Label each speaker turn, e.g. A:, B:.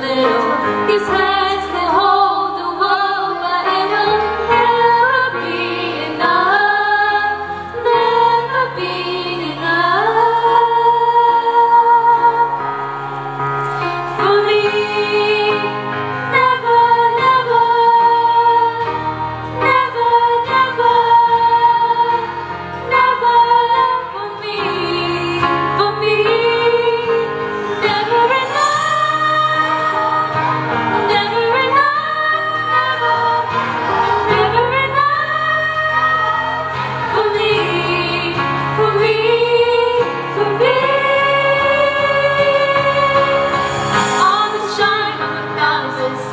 A: little. His head.